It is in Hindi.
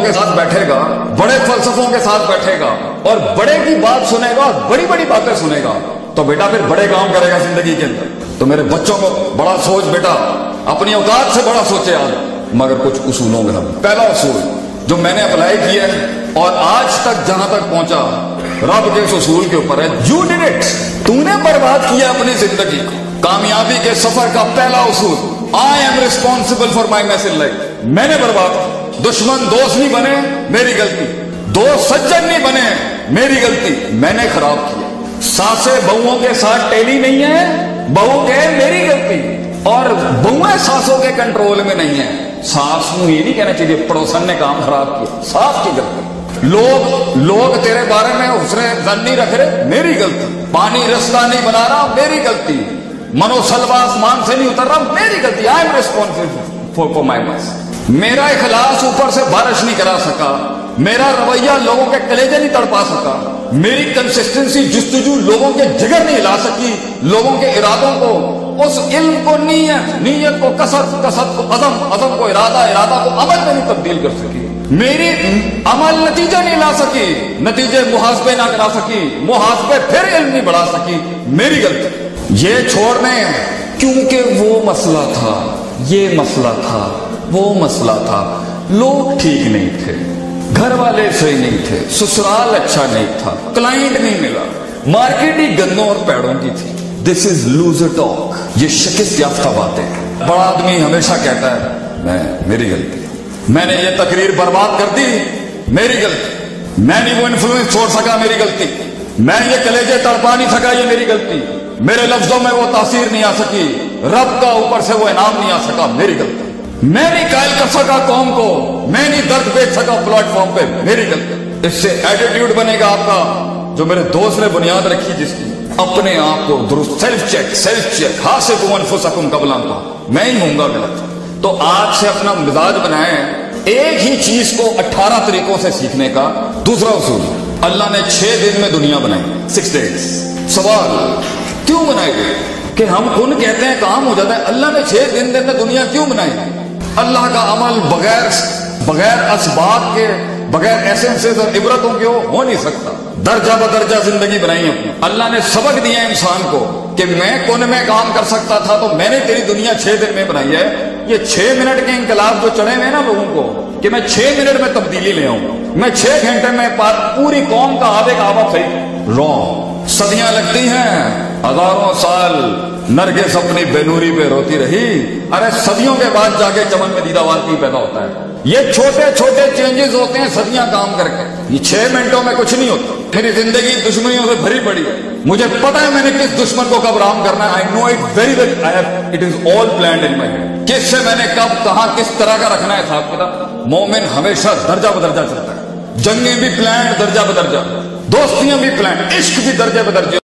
के साथ बैठेगा, बड़े फलसफों के साथ बैठेगा और बड़े की बात सुनेगा और बड़ी बड़ी बातें सुनेगा। तो बेटा फिर बड़े काम करेगा ज़िंदगी के अंदर। तो मेरे बच्चों को बड़ा सोच बेटा, अपनी औकात से बड़ा सोचे आज। मगर कुछ उसूलों में पहला उसूल, जो मैंने अप्लाई किया है और आज तक जहाँ तक पहुँचा, रब के इस उसूल के ऊपर है यू डिड इट तूने बर्बाद किया अपनी ज़िंदगी को। कामयाबी के सफ़र का पहला उसूल। I am responsible for my message life मैंने बर्बाद दुश्मन दोस्त नहीं बने, मेरी गलती। दोस्त सज्जन नहीं बने, मेरी गलती। मैंने खराब किया। सासे बहुओं के साथ टेली नहीं है, बहु के मेरी गलती। और बहुएँ सासों के कंट्रोल में नहीं है। सास को ये नहीं कहना चाहिए, पड़ोसन ने काम खराब किया। सास की गलती। लोग लोग तेरे बारे में उसने जन नहीं रख रहे, मेरी गलती। पानी रास्ता नहीं बना रहा, मेरी गलती। मनोसलवा आसमान से नहीं उतर रहा मेरी गलती I am responsible for for my बस मेरा इखलास ऊपर से बारिश नहीं करा सका। मेरा रवैया लोगों के कलेजे नहीं तड़पा सका। मेरी कंसिस्टेंसी जुस्तजू लोगों के जिगर नहीं ला सकी। लोगों के इरादों को, उस इल्म को, नीयत नीयत को कसरत कसरत को अजम अजम को, इरादा इरादा को अमल में नहीं तब्दील कर सकी। मेरी अमल नतीजे नहीं ला सकी। नतीजे मुहासबे ना करा सकी। मुहासबे फिर इल्म नहीं बढ़ा सकी। मेरी गलती। ये छोड़ने क्योंकि वो मसला था, ये मसला था, वो मसला था। लोग ठीक नहीं थे घर वाले सही नहीं थे, ससुराल अच्छा नहीं था क्लाइंट नहीं मिला। मार्केट ही गन्नों और पैड़ों की थी। दिस इज़ लूजर टॉक ये शिकस्त याफ्ता बातें बड़ा आदमी हमेशा कहता है, मैं, मेरी गलती मैंने ये तकरीर बर्बाद कर दी, मेरी गलती मैं नहीं वो इन्फ्लुएंस छोड़ सका, मेरी गलती मैं ये कलेजे तड़पा नहीं सका, ये मेरी गलती मेरे लफ्जों में वो तासीर नहीं आ सकी। रब का ऊपर से वो इनाम नहीं आ सका। मेरी गलती। मैं नहीं कायल कर सका कौम को। मैं नहीं दर्द बेच सका प्लेटफॉर्म पे। मेरी गलती। इससे एटीट्यूड बनेगा आपका, जो मेरे दोस्त ने बुनियाद रखी जिसकी। अपने आप को दुरुस्त सेल्फ चेक सेल्फ चेक हाथ से कबला को मैं ही होऊँगा गलत। तो आज से अपना मिजाज बनाए। एक ही चीज़ को 18 तरीकों से सीखने का दूसरा उसूल। अल्लाह ने छह दिन में दुनिया बनाई। सिक्स डेज़ सवाल। क्यों बनाई गई? कि हम खुद कहते हैं काम हो जाता है। अल्लाह ने छह दिन में दुनिया क्यों बनाई अल्लाह का अमल बगैर बगैर असबाब के, बगैर एसेंसेस और इबरतों के हो नहीं सकता। दर्जा बदर्जा ज़िंदगी बनाई अपनी अल्लाह ने सबक दिया इंसान को कि मैं कौन में काम कर सकता था तो मैंने तेरी दुनिया छह दिन में बनाई है। ये छह मिनट के इंकलाब जो चढ़े हुए ना लोगों को, कि मैं छह मिनट में तब्दीली ले आऊँ। मैं छह घंटे में पूरी कौम का आबे का आबा सही रॉन्ग सदियाँ लगती हैं। हज़ारों साल नरगिस अपनी बेनूरी पे रोती रही, अरे सदियों के बाद जाके चमन में दीदावार की पैदा होता है। ये छोटे छोटे चेंजेस होते हैं, सदियाँ काम करके। ये छह मिनटों में कुछ नहीं होता। मेरी ज़िंदगी दुश्मनियों से भरी पड़ी है। मुझे पता है मैंने किस दुश्मन को कब राम करना है। I know it very well I have it is all plan in my head किससे मैंने कब, कहा, किस तरह का रखना है साहब पता? मोमिन हमेशा दर्जा बदर्जा चलता है। जंगे भी प्लान दर्जा बदर्जा दोस्तियाँ भी प्लान इश्क भी दर्जे बदर्जे